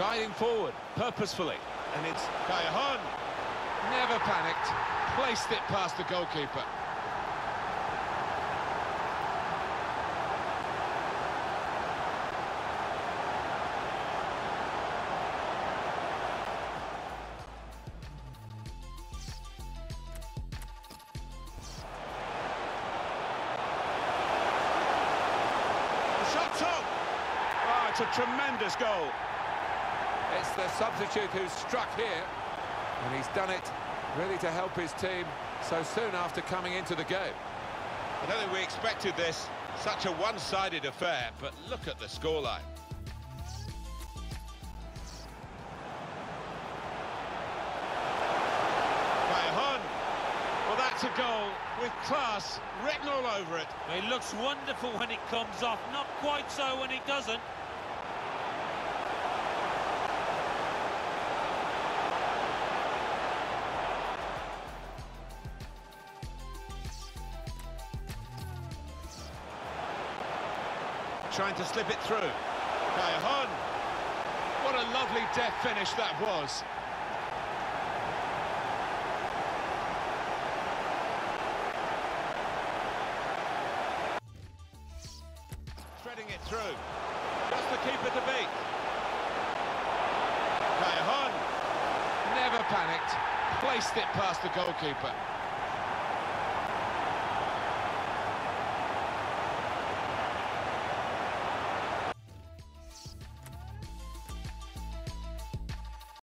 Striding forward, purposefully. And it's Callejon. Never panicked. Placed it past the goalkeeper. On. Oh, ah, it's a tremendous goal. It's the substitute who's struck here. And he's done it really to help his team so soon after coming into the game. I don't think we expected this. Such a one-sided affair, but look at the scoreline. Callejon. Well, that's a goal with class written all over it. It looks wonderful when it comes off, not quite so when it doesn't. Trying to slip it through. Callejon. What a lovely death finish that was. Threading it through. Just the keeper to beat. Callejon. Never panicked. Placed it past the goalkeeper.